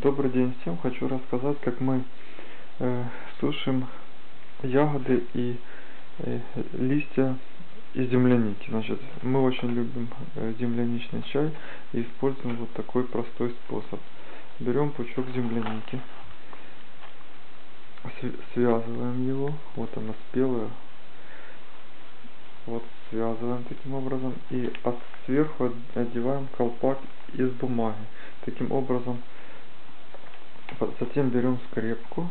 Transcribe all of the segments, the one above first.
Добрый день всем. Хочу рассказать, как мы э, сушим ягоды и э, листья из земляники. Значит, мы очень любим э, земляничный чай и используем вот такой простой способ. Берем пучок земляники, связываем его, вот она спелая, вот связываем таким образом и от сверху одеваем колпак из бумаги. Таким образом Затем берем скрепку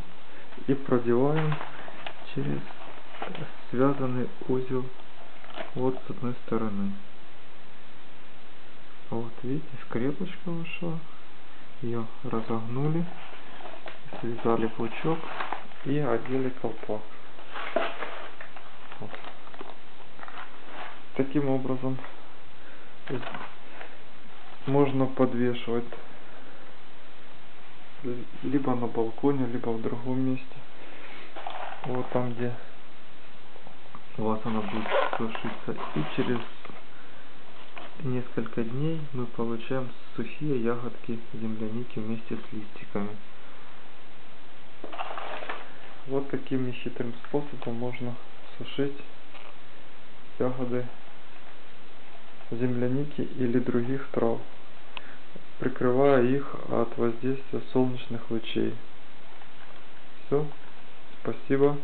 и продеваем через связанный узел вот с одной стороны. Вот видите, скрепочка ушла. Ее разогнули, связали пучок и одели колпак. Вот. Таким образом можно подвешивать либо на балконе, либо в другом месте. Вот там, где у вас она будет сушиться. И через несколько дней мы получаем сухие ягодки земляники вместе с листиками. Вот таким нехитрым способом можно сушить ягоды земляники или других трав прикрывая их от воздействия солнечных лучей. Все. Спасибо.